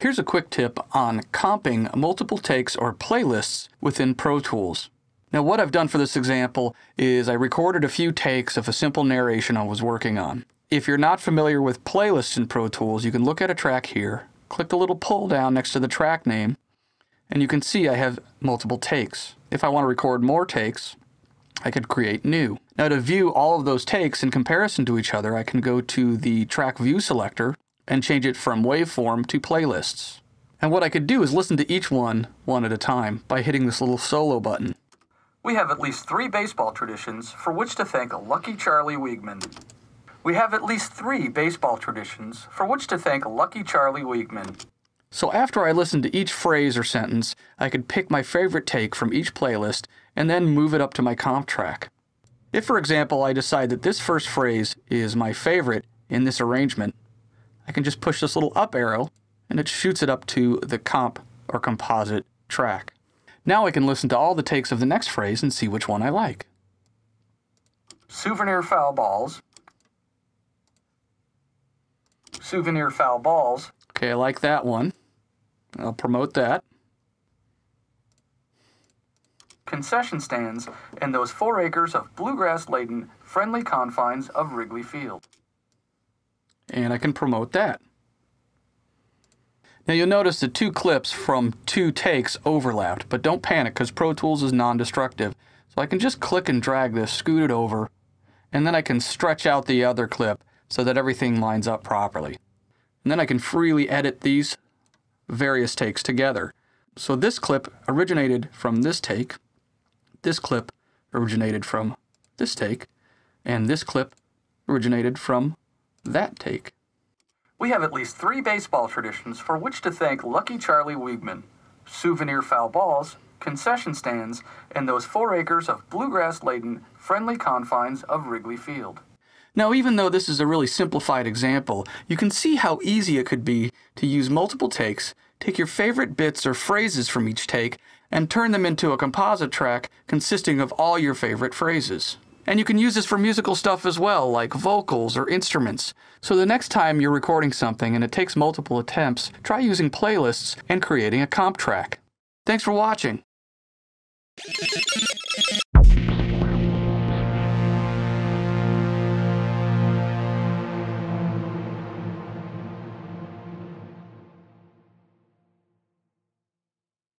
Here's a quick tip on comping multiple takes or playlists within Pro Tools. Now what I've done for this example is I recorded a few takes of a simple narration I was working on. If you're not familiar with playlists in Pro Tools, you can look at a track here, click the little pull down next to the track name, and you can see I have multiple takes. If I want to record more takes, I could create new. Now to view all of those takes in comparison to each other, I can go to the track view selector and change it from waveform to playlists. And what I could do is listen to each one one at a time by hitting this little solo button. We have at least three baseball traditions for which to thank Lucky Charlie Weeghman. We have at least three baseball traditions for which to thank Lucky Charlie Weeghman. So after I listened to each phrase or sentence, I could pick my favorite take from each playlist and then move it up to my comp track. If, for example, I decide that this first phrase is my favorite in this arrangement, I can just push this little up arrow and it shoots it up to the comp or composite track. Now I can listen to all the takes of the next phrase and see which one I like. Souvenir foul balls. Souvenir foul balls. Okay, I like that one. I'll promote that. Concession stands and those four acres of bluegrass laden, friendly confines of Wrigley Field and I can promote that. Now you'll notice the two clips from two takes overlapped, but don't panic because Pro Tools is non-destructive. So I can just click and drag this, scoot it over, and then I can stretch out the other clip so that everything lines up properly. And then I can freely edit these various takes together. So this clip originated from this take, this clip originated from this take, and this clip originated from that take. We have at least three baseball traditions for which to thank Lucky Charlie Weeghman souvenir foul balls, concession stands, and those four acres of bluegrass laden, friendly confines of Wrigley Field. Now, even though this is a really simplified example, you can see how easy it could be to use multiple takes, take your favorite bits or phrases from each take, and turn them into a composite track consisting of all your favorite phrases. And you can use this for musical stuff as well, like vocals or instruments. So the next time you're recording something and it takes multiple attempts, try using playlists and creating a comp track. Thanks for watching.